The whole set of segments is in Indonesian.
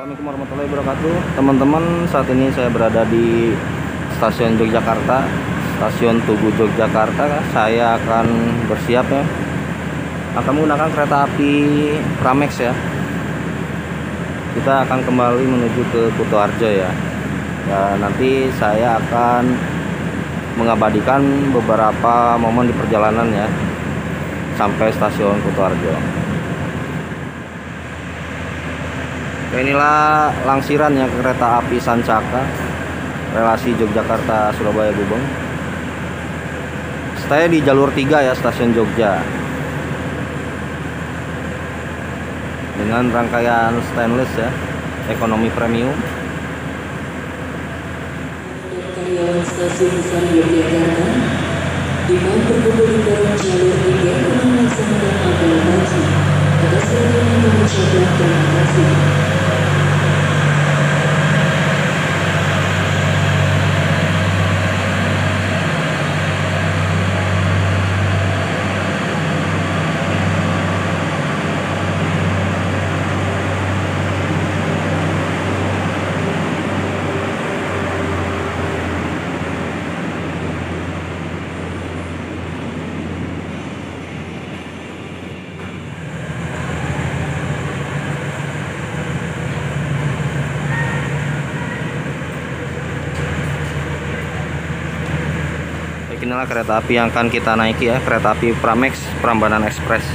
Assalamualaikum warahmatullahi wabarakatuh. Teman-teman saat ini saya berada di stasiun Yogyakarta Stasiun Tugu Yogyakarta. Saya akan bersiap ya. Akan menggunakan kereta api Pramex ya. Kita akan kembali menuju ke Kutoarjo ya. Dan nanti saya akan mengabadikan beberapa momen di perjalanan ya Sampai stasiun Inilah langsiran ya kereta api Sancaka relasi Yogyakarta Surabaya Gubeng. Saya di jalur 3 ya stasiun Jogja. Dengan rangkaian stainless ya ekonomi premium. Stasiun jalur 3 untuk melaksanakan apel pagi atas perhatian yang inilah kereta api yang akan kita naiki ya kereta api Pramex Prambanan Express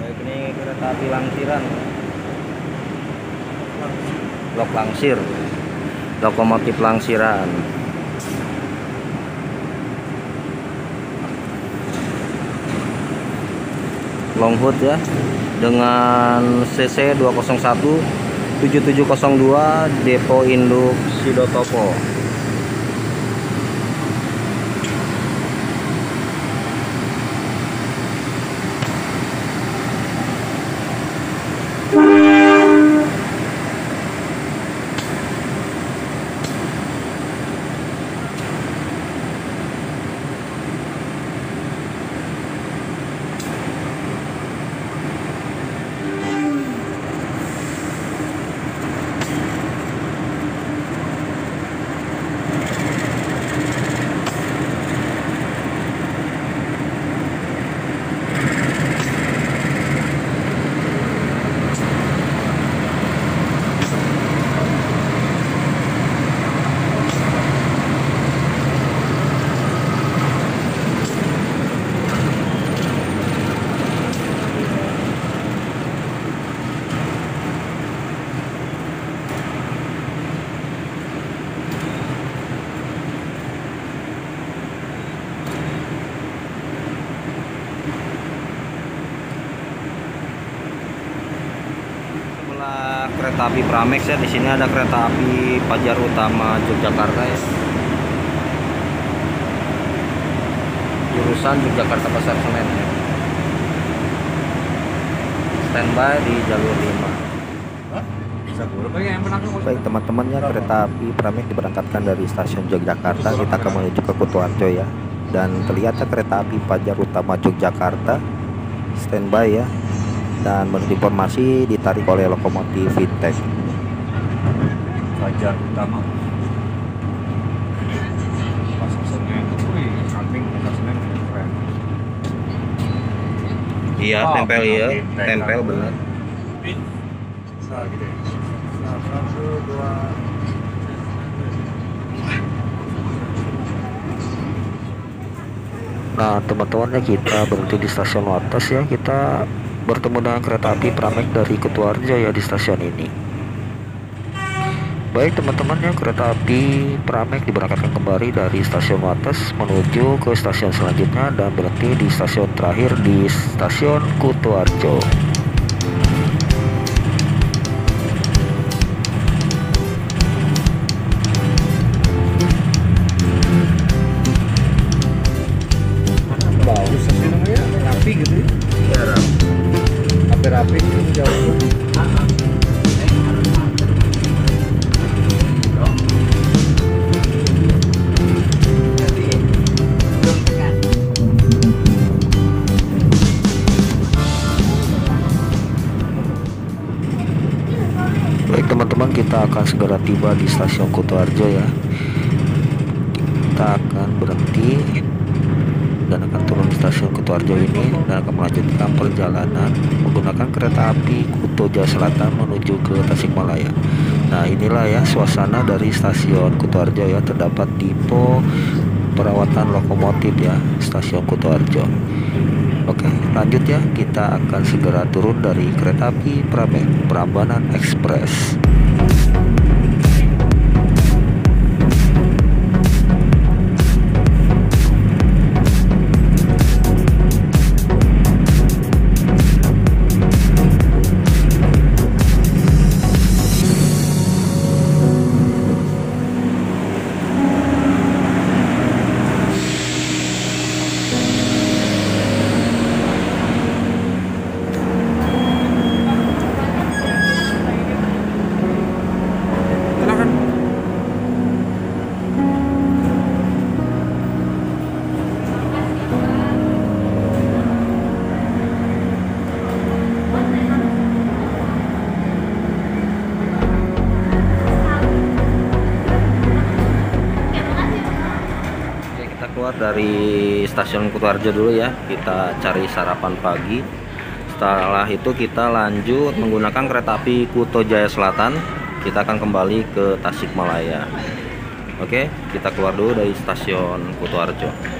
Baik, ini api Langsiran. Blok Langsir. Lokomotif Langsiran. Longhood ya dengan CC 201 7702 Depo Induk Sidotopo. Kereta api Pramex ya, di sini ada kereta api Pajar Utama Yogyakarta ya. Jurusan Yogyakarta Pasar Senen ya. Standby di jalur 5. Baik teman-teman ya kereta api Pramex diberangkatkan dari stasiun Yogyakarta. Kita akan menuju ke Kutoarjo ya. Dan terlihat ya kereta api Pajar Utama Yogyakarta. Standby ya dan menurut informasi ditarik oleh lokomotif Vintek. Fajar utama. Pasar senen wih samping pasar senen keren. Iya, Oh, tempel benar, iya, tempel benar. nah gitu ya? Nah, satu dua Nah teman-teman ya kita berhenti di stasiun Wates ya. Kita bertemu dengan kereta api Pramek dari Kutuarjo ya di stasiun ini Baik teman-teman ya kereta api Pramek diberangkatkan kembali dari stasiun Wates menuju ke stasiun selanjutnya dan berhenti di stasiun terakhir di stasiun Kutuarjo. Kita akan segera tiba di stasiun Kutoarjo ya Kita akan berhenti dan akan turun di stasiun Kutoarjo ini dan akan melanjutkan perjalanan menggunakan kereta api Kuto Jaya Selatan menuju ke Tasikmalaya. Nah inilah ya suasana dari stasiun Kutoarjo ya terdapat depo perawatan lokomotif ya stasiun Kutoarjo. Oke lanjut ya kita akan segera turun dari kereta api Pramek Prambanan Express. Dari stasiun Kutoarjo dulu ya. Kita cari sarapan pagi. Setelah itu kita lanjut menggunakan kereta api Kuto Jaya Selatan. Kita akan kembali ke Tasikmalaya. Oke, kita keluar dulu dari stasiun Kutoarjo.